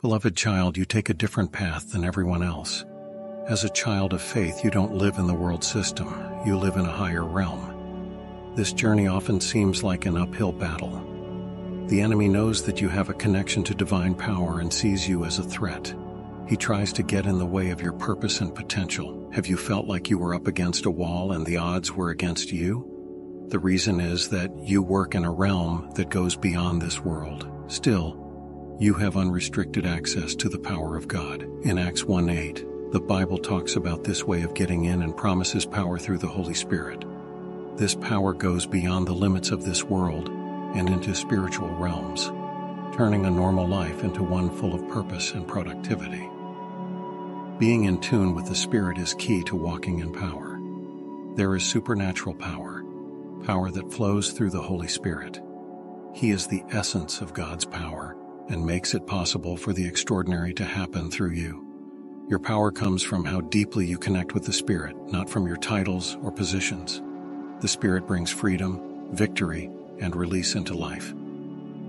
Beloved child, you take a different path than everyone else. As a child of faith, you don't live in the world system, you live in a higher realm. This journey often seems like an uphill battle. The enemy knows that you have a connection to divine power and sees you as a threat. He tries to get in the way of your purpose and potential. Have you felt like you were up against a wall and the odds were against you? The reason is that you work in a realm that goes beyond this world. Still, you have unrestricted access to the power of God. In Acts 1 8, the Bible talks about this way of getting in and promises power through the Holy Spirit. This power goes beyond the limits of this world and into spiritual realms, turning a normal life into one full of purpose and productivity. Being in tune with the Spirit is key to walking in power. There is supernatural power, power that flows through the Holy Spirit. He is the essence of God's power and makes it possible for the extraordinary to happen through you. Your power comes from how deeply you connect with the Spirit, not from your titles or positions. The Spirit brings freedom, victory, and release into life.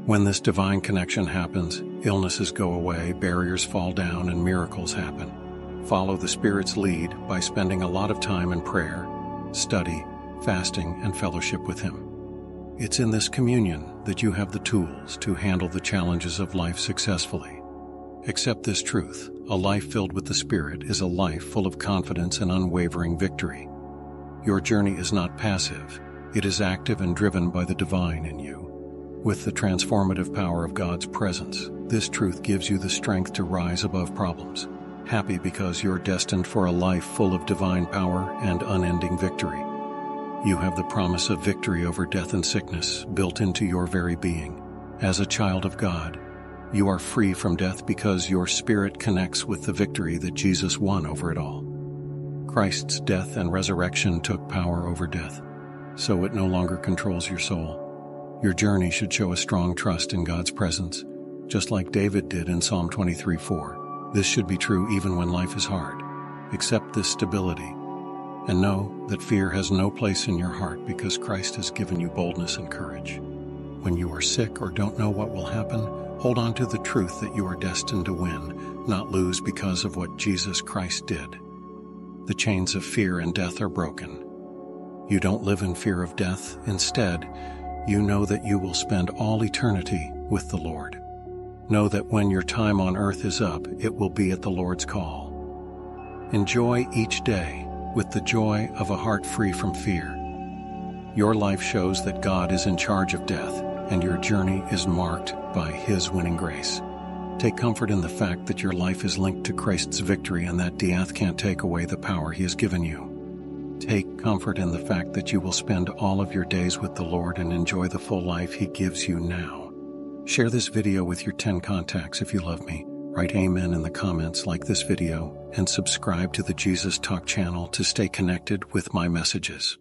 When this divine connection happens, illnesses go away, barriers fall down, and miracles happen. Follow the Spirit's lead by spending a lot of time in prayer, study, fasting, and fellowship with Him. It's in this communion that you have the tools to handle the challenges of life successfully. Accept this truth a life filled with the Spirit is a life full of confidence and unwavering victory. Your journey is not passive, it is active and driven by the divine in you. With the transformative power of God's presence, this truth gives you the strength to rise above problems. Happy because you're destined for a life full of divine power and unending victory. You have the promise of victory over death and sickness built into your very being. As a child of God, you are free from death because your spirit connects with the victory that Jesus won over it all. Christ's death and resurrection took power over death, so it no longer controls your soul. Your journey should show a strong trust in God's presence, just like David did in Psalm 23 4. This should be true even when life is hard. Accept this stability and know that fear has no place in your heart because Christ has given you boldness and courage. When you are sick or don't know what will happen, hold on to the truth that you are destined to win, not lose because of what Jesus Christ did. The chains of fear and death are broken. You don't live in fear of death. Instead, you know that you will spend all eternity with the Lord. Know that when your time on earth is up, it will be at the Lord's call. Enjoy each day with the joy of a heart free from fear. Your life shows that God is in charge of death and your journey is marked by His winning grace. Take comfort in the fact that your life is linked to Christ's victory and that death can't take away the power He has given you. Take comfort in the fact that you will spend all of your days with the Lord and enjoy the full life He gives you now. Share this video with your 10 contacts if you love me. Write Amen in the comments, like this video, and subscribe to the Jesus Talk channel to stay connected with my messages.